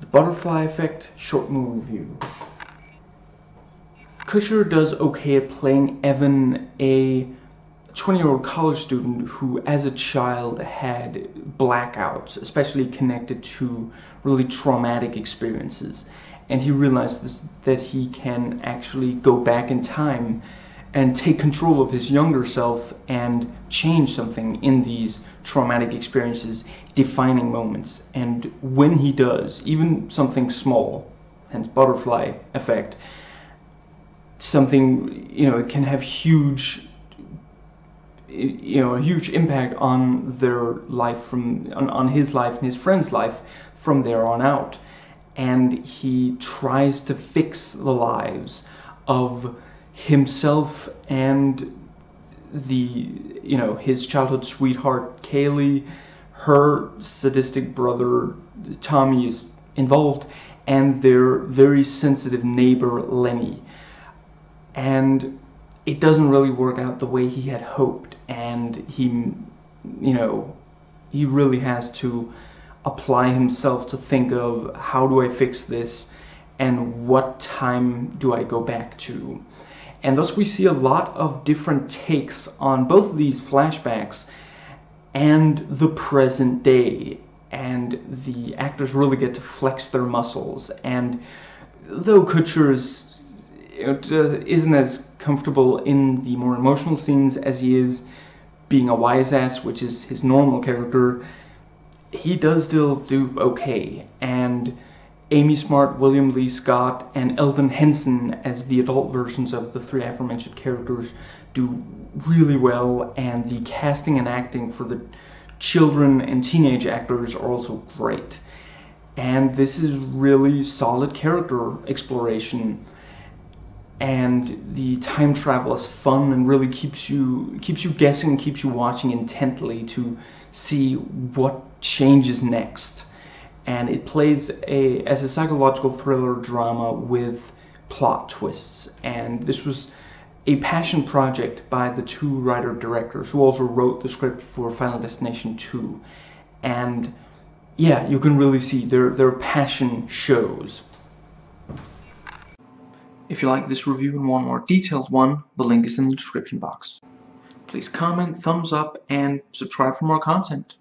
The Butterfly Effect short movie review. Kutcher does okay at playing Evan, a 20-year-old college student who, as a child, had blackouts, especially connected to really traumatic experiences. And he realizes that he can actually go back in time and take control of his younger self and change something in these traumatic experiences, defining moments. And when he does, even something small, hence butterfly effect, something, you know, it can have huge you know a huge impact on their life from on, on his life and his friend's life from there on out and he tries to fix the lives of himself and the you know his childhood sweetheart Kayleigh her sadistic brother Tommy is involved and their very sensitive neighbor Lenny. And it doesn't really work out the way he had hoped and he you know he really has to apply himself to think of how do I fix this? And what time do I go back to and thus we see a lot of different takes on both these flashbacks and the present day and the actors really get to flex their muscles and though Kutcher's isn't as comfortable in the more emotional scenes as he is being a wise ass, which is his normal character, he does still do okay. And Amy Smart, William Lee Scott, and Elden Henson as the adult versions of the three aforementioned characters do really well, and the casting and acting for the children and teenage actors are also great. And this is really solid character exploration and the time travel is fun and really keeps you keeps you guessing and keeps you watching intently to see what changes next and it plays a as a psychological thriller drama with plot twists and this was a passion project by the two writer directors who also wrote the script for Final Destination 2 and yeah you can really see their their passion shows if you like this review and want a more detailed one, the link is in the description box. Please comment, thumbs up, and subscribe for more content.